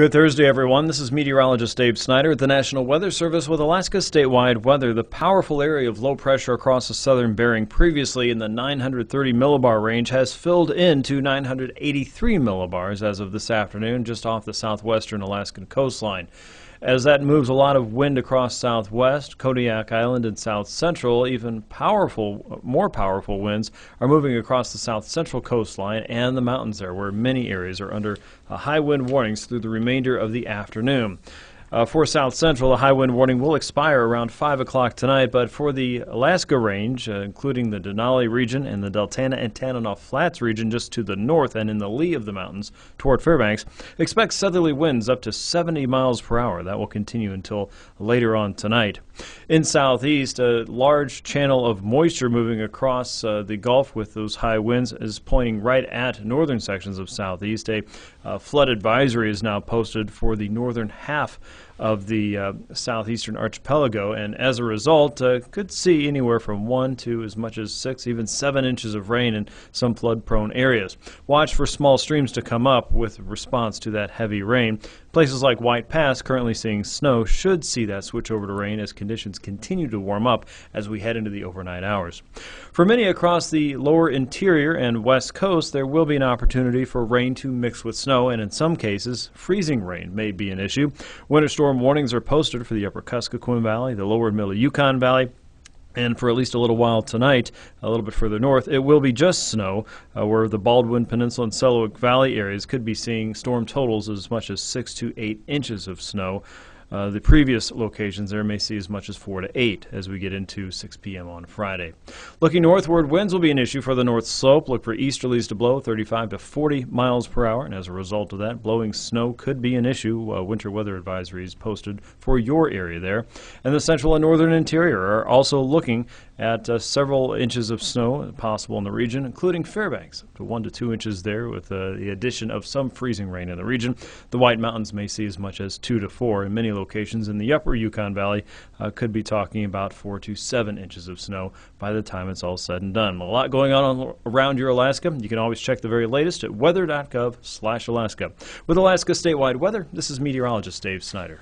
Good Thursday, everyone. This is meteorologist Dave Snyder at the National Weather Service with Alaska statewide weather. The powerful area of low pressure across the southern Bering, previously in the 930 millibar range, has filled in to 983 millibars as of this afternoon, just off the southwestern Alaskan coastline. As that moves a lot of wind across southwest, Kodiak Island, and south central, even powerful, more powerful winds are moving across the south central coastline and the mountains there, where many areas are under high wind warnings through the remainder of the afternoon. Uh, for South Central, the high wind warning will expire around 5 o'clock tonight, but for the Alaska range, uh, including the Denali region and the Deltana and Tanana Flats region just to the north and in the lee of the mountains toward Fairbanks, expect southerly winds up to 70 miles per hour. That will continue until later on tonight. In southeast, a large channel of moisture moving across uh, the Gulf with those high winds is pointing right at northern sections of southeast. A uh, flood advisory is now posted for the northern half of the uh, southeastern archipelago, and as a result, uh, could see anywhere from one to as much as six, even seven inches of rain in some flood prone areas. Watch for small streams to come up with response to that heavy rain. Places like White Pass, currently seeing snow, should see that switch over to rain as conditions continue to warm up as we head into the overnight hours. For many across the lower interior and west coast, there will be an opportunity for rain to mix with snow, and in some cases, freezing rain may be an issue. Winter storm warnings are posted for the upper Kuskokwim Valley, the lower and middle Yukon Valley, and for at least a little while tonight, a little bit further north, it will be just snow, uh, where the Baldwin Peninsula and Selawik Valley areas could be seeing storm totals as much as 6 to 8 inches of snow. Uh, the previous locations there may see as much as 4 to 8 as we get into 6 p.m. on Friday. Looking northward, winds will be an issue for the north slope. Look for easterlies to blow 35 to 40 miles per hour, and as a result of that, blowing snow could be an issue. Uh, winter weather advisories posted for your area there. And the central and northern interior are also looking at uh, several inches of snow possible in the region, including Fairbanks, up to 1 to 2 inches there with uh, the addition of some freezing rain in the region. The White Mountains may see as much as 2 to 4 in many locations in the upper Yukon Valley uh, could be talking about four to seven inches of snow by the time it's all said and done. A lot going on around your Alaska. You can always check the very latest at weather.gov/alaska. With Alaska statewide weather, this is meteorologist Dave Snyder.